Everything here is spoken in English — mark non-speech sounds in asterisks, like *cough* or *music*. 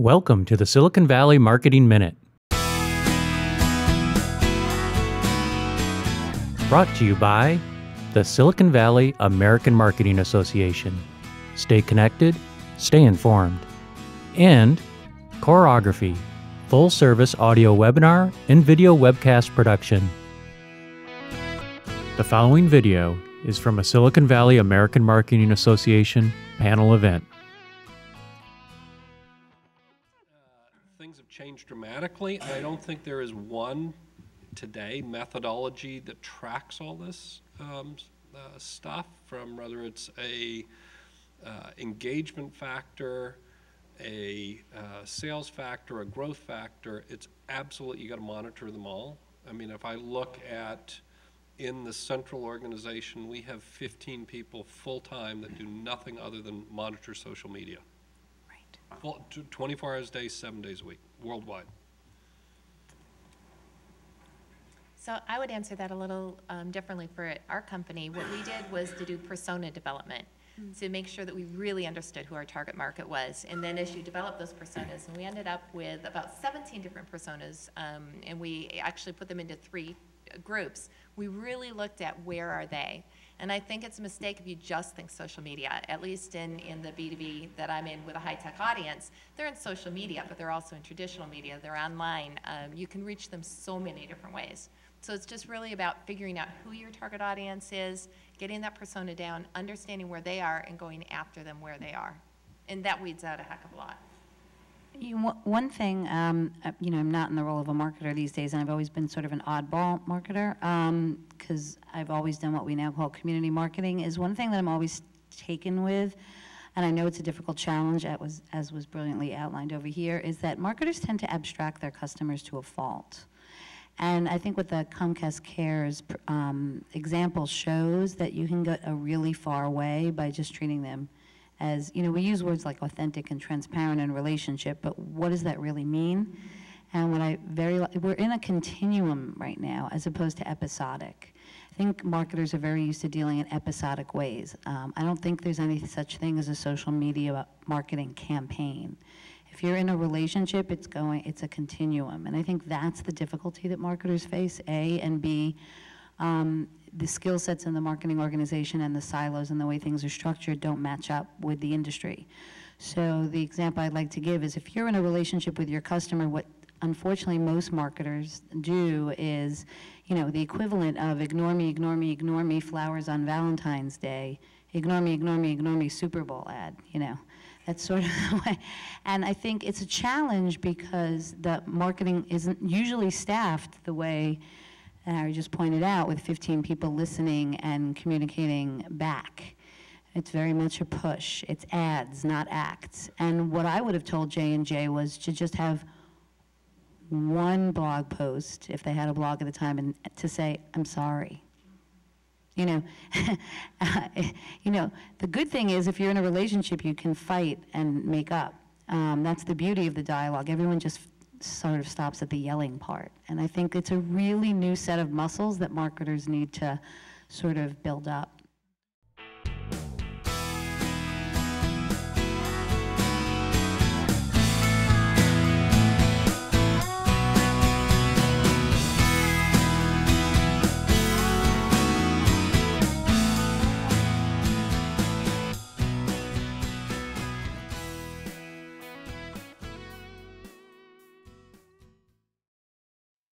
Welcome to the Silicon Valley Marketing Minute. Brought to you by the Silicon Valley American Marketing Association. Stay connected, stay informed. And Coreography, full service audio webinar and video webcast production. The following video is from a Silicon Valley American Marketing Association panel event. Things have changed dramatically. I don't think there is one today methodology that tracks all this um, uh, stuff from whether it's a uh, engagement factor, a uh, sales factor, a growth factor. It's absolutely, you got to monitor them all. I mean, if I look at in the central organization, we have 15 people full-time that do nothing other than monitor social media. Right. Full, 24 hours a day, seven days a week, worldwide. So I would answer that a little um, differently for our company. What we did was to do persona development, to make sure that we really understood who our target market was. And then as you develop those personas, and we ended up with about 17 different personas, um, and we actually put them into three uh, groups. We really looked at where are they. And I think it's a mistake if you just think social media, at least in, in the B2B that I'm in with a high-tech audience. They're in social media, but they're also in traditional media. They're online. Um, you can reach them so many different ways. So it's just really about figuring out who your target audience is, getting that persona down, understanding where they are, and going after them where they are. And that weeds out a heck of a lot. You, know, one thing, um, uh, you know, I'm not in the role of a marketer these days, and I've always been sort of an oddball marketer because I've always done what we now call community marketing. Is one thing that I'm always taken with, and I know it's a difficult challenge, as was, as was brilliantly outlined over here, is that marketers tend to abstract their customers to a fault. And I think what the Comcast Cares um, example shows that you can get a really far way by just treating them as, you know, we use words like authentic and transparent in relationship, but what does that really mean? And what I very, we're in a continuum right now as opposed to episodic. I think marketers are very used to dealing in episodic ways. Um, I don't think there's any such thing as a social media marketing campaign. If you're in a relationship, it's going, it's a continuum. And I think that's the difficulty that marketers face, A, and B, um, the skill sets in the marketing organization and the silos and the way things are structured don't match up with the industry. So the example I'd like to give is if you're in a relationship with your customer, what unfortunately most marketers do is, you know, the equivalent of ignore me, ignore me, ignore me, flowers on Valentine's Day, ignore me, ignore me, ignore me, Super Bowl ad, you know. That's sort of *laughs* the way. And I think it's a challenge because the marketing isn't usually staffed the way Harry just pointed out with 15 people listening and communicating back. It's very much a push. It's ads, not acts. And what I would have told J&J was to just have one blog post, if they had a blog at the time, and to say, I'm sorry. You know, *laughs* you know, the good thing is if you're in a relationship, you can fight and make up. Um, that's the beauty of the dialogue. Everyone just sort of stops at the yelling part. And I think it's a really new set of muscles that marketers need to sort of build up.